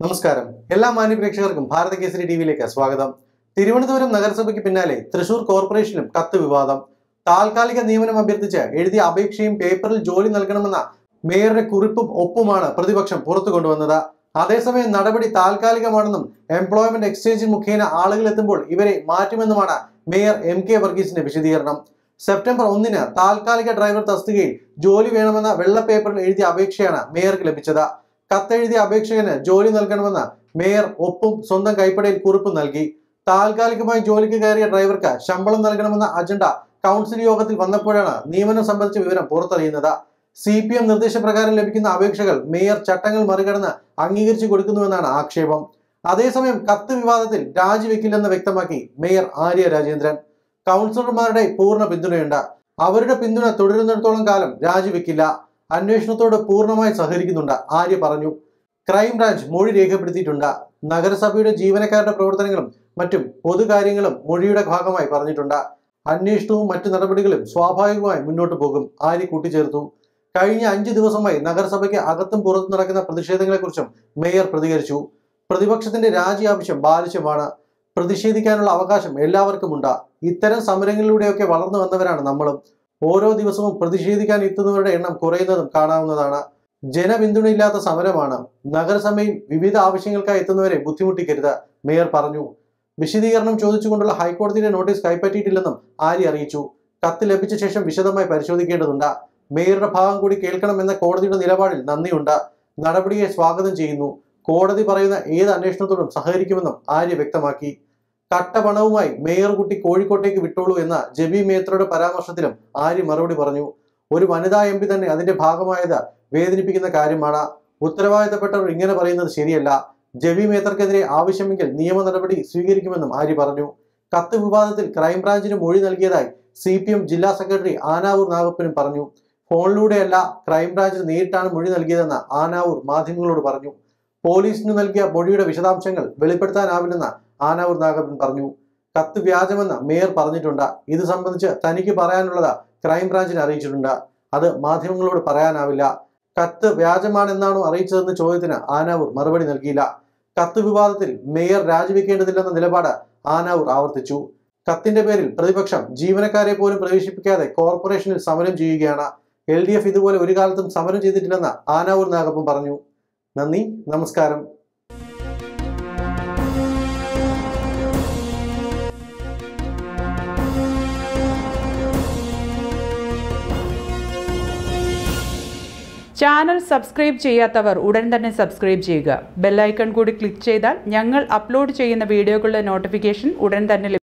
നമസ്കാരം. എല്ലാ മാന്യ പ്രേക്ഷകർക്കും ഭാരത കേസരി ടി വിയിലേക്ക് സ്വാഗതം. തിരുവനന്തപുരം നഗരസഭയ്ക്ക് പിന്നാലെ തൃശൂർ കോർപ്പറേഷനും കത്ത് വിവാദം. താൽക്കാലിക നിയമനം അഭ്യർത്ഥിച്ച് എഴുതിയ അപേക്ഷയും പേപ്പറിൽ ജോലി നൽകണമെന്ന മേയറുടെ കുറിപ്പും ഒപ്പുമാണ് പ്രതിപക്ഷം പുറത്തു കൊണ്ടുവന്നത്. അതേസമയം നടപടി താൽക്കാലികമാണെന്നും എംപ്ലോയ്മെന്റ് എക്സ്ചേഞ്ച് മുഖേന ആളുകൾ എത്തുമ്പോൾ ഇവരെ മാറ്റുമെന്നുമാണ് മേയർ എം കെ വർഗീസിന്റെ വിശദീകരണം. സെപ്റ്റംബർ ഒന്നിന് താൽക്കാലിക ഡ്രൈവർ തസ്തികയിൽ ജോലി വേണമെന്ന വെള്ള പേപ്പറിൽ എഴുതിയ അപേക്ഷയാണ് മേയർക്ക് ലഭിച്ചത്. കത്തെഴുതിയ അപേക്ഷകന് ജോലി നൽകണമെന്ന മേയർ ഒപ്പും സ്വന്തം കൈപ്പടയിൽ കുറിപ്പ് നൽകി. താൽക്കാലികമായി ജോലിക്ക് കയറിയ ഡ്രൈവർക്ക് ശമ്പളം നൽകണമെന്ന അജണ്ട കൗൺസിൽ യോഗത്തിൽ വന്നപ്പോഴാണ് നിയമനം സംബന്ധിച്ച വിവരം പുറത്തറിയുന്നത്. സി പി എം നിർദ്ദേശപ്രകാരം ലഭിക്കുന്ന അപേക്ഷകൾ മേയർ ചട്ടങ്ങൾ മറികടന്ന് അംഗീകരിച്ചു കൊടുക്കുന്നുവെന്നാണ് ആക്ഷേപം. അതേസമയം കത്ത് വിവാദത്തിൽ രാജിവെക്കില്ലെന്ന് വ്യക്തമാക്കി മേയർ ആര്യ രാജേന്ദ്രൻ. കൗൺസിലർമാരുടെ പൂർണ പിന്തുണയുണ്ട്. അവരുടെ പിന്തുണ തുടരുന്നിടത്തോളം കാലം രാജിവെക്കില്ല. അന്വേഷണത്തോട് പൂർണമായി സഹകരിക്കുന്നുണ്ട്. ആര്യ പറഞ്ഞു ക്രൈംബ്രാഞ്ച് മൊഴി രേഖപ്പെടുത്തിയിട്ടുണ്ട്. നഗരസഭയുടെ ജീവനക്കാരുടെ പ്രവർത്തനങ്ങളും മറ്റും പൊതുകാര്യങ്ങളും മൊഴിയുടെ ഭാഗമായി പറഞ്ഞിട്ടുണ്ട്. അന്വേഷണവും മറ്റു നടപടികളും സ്വാഭാവികമായി മുന്നോട്ട് പോകും ആര്യ കൂട്ടിച്ചേർത്തു. കഴിഞ്ഞ അഞ്ച് ദിവസമായി നഗരസഭയ്ക്ക് അകത്തും പുറത്തും നടക്കുന്ന പ്രതിഷേധങ്ങളെക്കുറിച്ചും മേയർ പ്രതികരിച്ചു. പ്രതിപക്ഷത്തിന്റെ രാജി ആവശ്യം ബാലിശമാണ്. പ്രതിഷേധിക്കാനുള്ള അവകാശം എല്ലാവർക്കുമുണ്ട്. ഇത്തരം സമരങ്ങളിലൂടെയൊക്കെ വളർന്നു വന്നവരാണ് നമ്മളും. ഓരോ ദിവസവും പ്രതിഷേധിക്കാൻ എത്തുന്നവരുടെ എണ്ണം കുറയുന്നതും കാണാവുന്നതാണ്. ജനപിന്തുണയില്ലാത്ത സമരമാണ്. നഗരസഭയിൽ വിവിധ ആവശ്യങ്ങൾക്കായി എത്തുന്നവരെ ബുദ്ധിമുട്ടിക്കരുത് മേയർ പറഞ്ഞു. വിശദീകരണം ചോദിച്ചുകൊണ്ടുള്ള ഹൈക്കോടതിയുടെ നോട്ടീസ് കൈപ്പറ്റിയിട്ടില്ലെന്നും ആര്യ അറിയിച്ചു. കത്ത് ലഭിച്ച ശേഷം വിശദമായി പരിശോധിക്കേണ്ടതുണ്ട്. മേയറുടെ ഭാഗം കൂടി കേൾക്കണമെന്ന കോടതിയുടെ നിലപാടിൽ നന്ദിയുണ്ട്. നടപടിയെ സ്വാഗതം ചെയ്യുന്നു. കോടതി പറയുന്ന ഏത് അന്വേഷണത്തോടും സഹകരിക്കുമെന്നും ആര്യ വ്യക്തമാക്കി. കട്ടപണവുമായി മേയർ കുട്ടി കോഴിക്കോട്ടേക്ക് വിട്ടോളൂ എന്ന ജബി മേത്രയുടെ പരാമർശത്തിലും ആര്യ മറുപടി പറഞ്ഞു. ഒരു വനിതാ എം പി തന്നെ അതിന്റെ ഭാഗമായത് വേദനിപ്പിക്കുന്ന കാര്യമാണ്. ഉത്തരവാദിത്തപ്പെട്ടവർ ഇങ്ങനെ പറയുന്നത് ശരിയല്ല. ജബി മേത്തർക്കെതിരെ ആവശ്യമെങ്കിൽ നിയമ നടപടി സ്വീകരിക്കുമെന്നും ആര്യ പറഞ്ഞു. കത്ത് വിവാദത്തിൽ ക്രൈംബ്രാഞ്ചിന് മൊഴി നൽകിയതായി സി പി എം ജില്ലാ സെക്രട്ടറി ആനാവൂർ നാഗപ്പനും പറഞ്ഞു. ഫോണിലൂടെയല്ല ക്രൈംബ്രാഞ്ചിന് നേരിട്ടാണ് മൊഴി നൽകിയതെന്ന് ആനാവൂർ മാധ്യമങ്ങളോട് പറഞ്ഞു. പോലീസിന് നൽകിയ മൊഴിയുടെ വിശദാംശങ്ങൾ വെളിപ്പെടുത്താനാവില്ലെന്ന് ആനാവൂർ നാഗപ്പൻ പറഞ്ഞു കത്ത് വ്യാജമെന്ന് മേയർ പറഞ്ഞിട്ടുണ്ട്. ഇത് സംബന്ധിച്ച് തനിക്ക് പറയാനുള്ളത് ക്രൈംബ്രാഞ്ചിനെ അറിയിച്ചിട്ടുണ്ട്. അത് മാധ്യമങ്ങളോട് പറയാനാവില്ല. കത്ത് വ്യാജമാണെന്നാണോ അറിയിച്ചതെന്ന ചോദ്യത്തിന് ആനാവൂർ മറുപടി നൽകിയില്ല. കത്ത് വിവാദത്തിൽ മേയർ രാജിവെക്കേണ്ടതില്ലെന്ന നിലപാട് ആനാവൂർ ആവർത്തിച്ചു. കത്തിന്റെ പേരിൽ പ്രതിപക്ഷം ജീവനക്കാരെ പോലും പ്രവേശിപ്പിക്കാതെ കോർപ്പറേഷനിൽ സമരം ചെയ്യുകയാണ്. എൽ ഇതുപോലെ ഒരു കാലത്തും സമരം ചെയ്തിട്ടില്ലെന്ന് ആനാവൂർ നാഗപ്പൻ പറഞ്ഞു. നന്ദി നമസ്കാരം. ചാനൽ സബ്സ്ക്രൈബ് ചെയ്യാത്തവർ ഉടൻ തന്നെ സബ്സ്ക്രൈബ് ചെയ്യുക. ബെല്ലൈക്കൺ കൂടി ക്ലിക്ക് ചെയ്താൽ ഞങ്ങൾ അപ്ലോഡ് ചെയ്യുന്ന വീഡിയോകളുടെ നോട്ടിഫിക്കേഷൻ ഉടൻ തന്നെ